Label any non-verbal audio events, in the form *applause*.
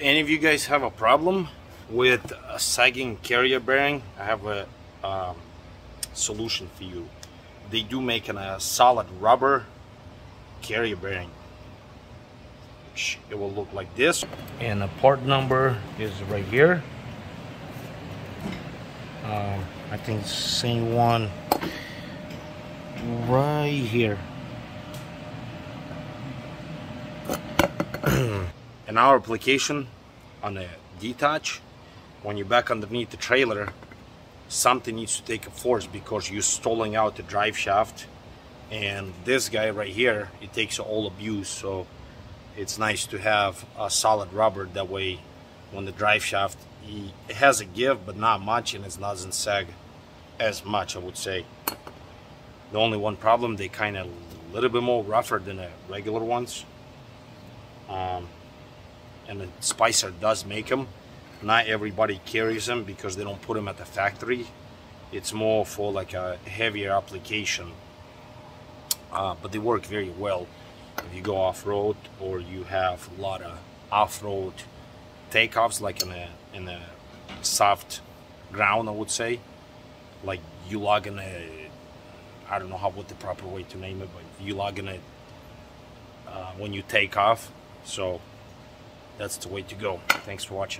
Any of you guys have a problem with a sagging carrier bearing? I have a um, solution for you. They do make an, a solid rubber carrier bearing. which It will look like this. And the part number is right here. Um, I think same one right here. *clears throat* in our application on a detach. When you're back underneath the trailer something needs to take a force because you're stalling out the drive shaft. And this guy right here it takes all abuse so it's nice to have a solid rubber. That way when the drive shaft it has a give but not much and it doesn't sag as much I would say. The only one problem they kind of a little bit more rougher than the regular ones. Um, and Spicer does make them. Not everybody carries them because they don't put them at the factory. It's more for like a heavier application. Uh, but they work very well if you go off-road or you have a lot of off-road takeoffs like in a in a soft ground I would say like you log in a I don't know how what the proper way to name it but you log in it uh, when you take off so that's the way to go. Thanks for watching.